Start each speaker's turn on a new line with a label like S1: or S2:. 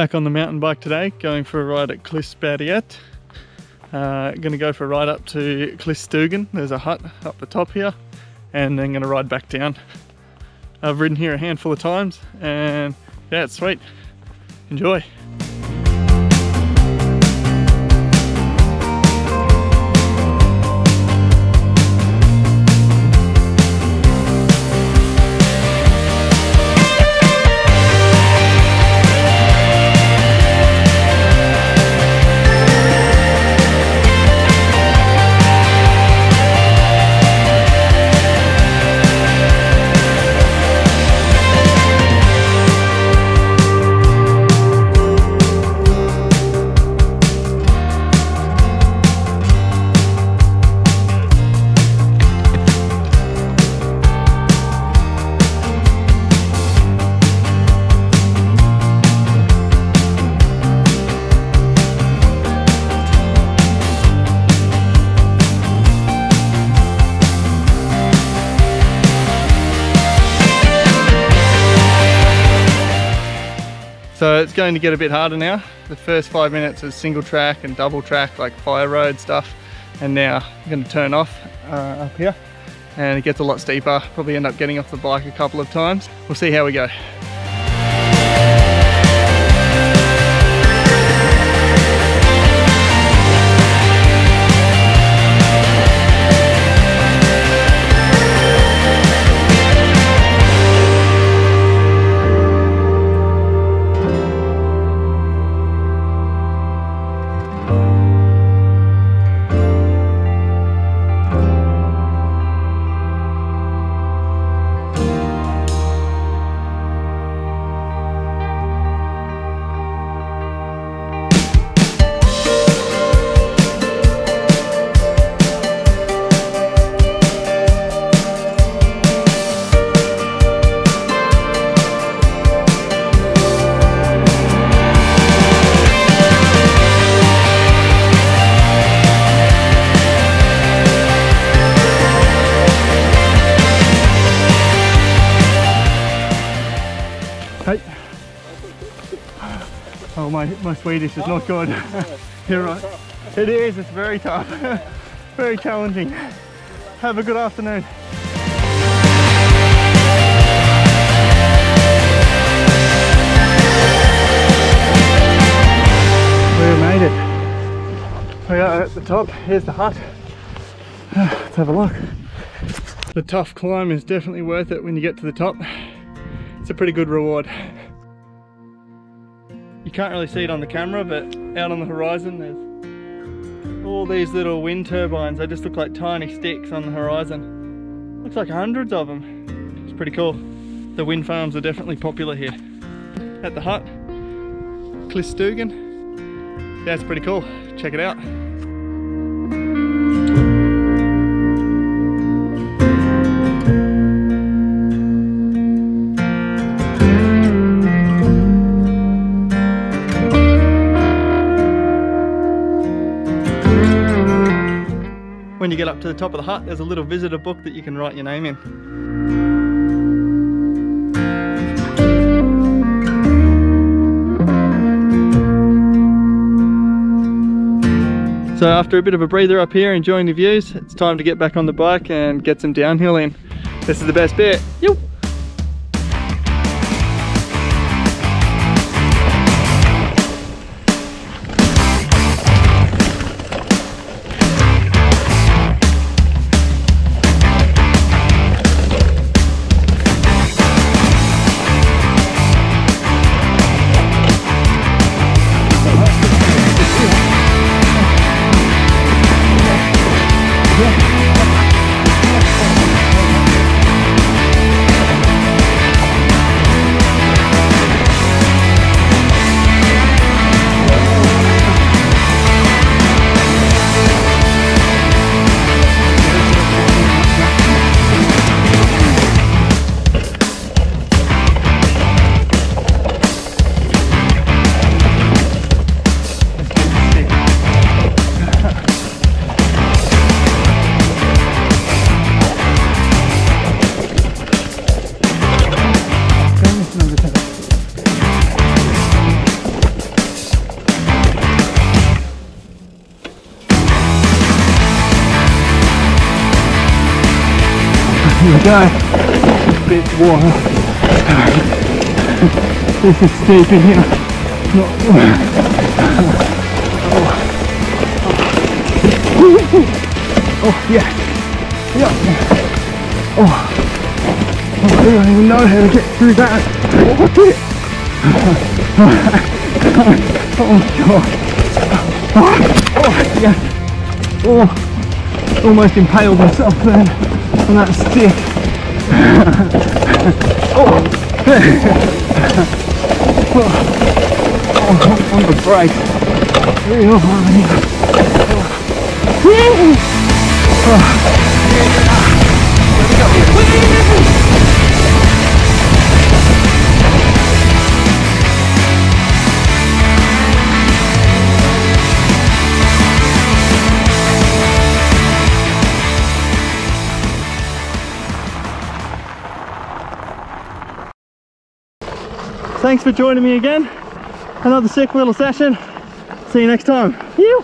S1: Back on the mountain bike today, going for a ride at Klissberget. Uh, gonna go for a ride up to Klistugen. There's a hut up the top here, and then gonna ride back down. I've ridden here a handful of times, and yeah, it's sweet. Enjoy. So it's going to get a bit harder now. The first five minutes is single track and double track, like fire road stuff. And now I'm going to turn off uh, up here and it gets a lot steeper. Probably end up getting off the bike a couple of times. We'll see how we go. Oh my, my Swedish is not good. You're right. It is, it's very tough. very challenging. Have a good afternoon. We made it. We are at the top. Here's the hut. Let's have a look. The tough climb is definitely worth it when you get to the top. It's a pretty good reward. You can't really see it on the camera, but out on the horizon there's all these little wind turbines. They just look like tiny sticks on the horizon. Looks like hundreds of them. It's pretty cool. The wind farms are definitely popular here. At the hut, Klistugen. Yeah, it's pretty cool. Check it out. When you get up to the top of the hut, there's a little visitor book that you can write your name in. So after a bit of a breather up here, enjoying the views, it's time to get back on the bike and get some downhill in. This is the best bit. Yoop.
S2: go. Bit water. This is steep in here. Not. Oh yeah. Yeah. Oh. I don't even know how to get through that. Oh my god. Oh yeah. Oh. Almost impaled myself then on that stick. oh. oh, on the brake. Real hard here.
S1: Thanks for joining me again. Another sick little session. See you next time. You.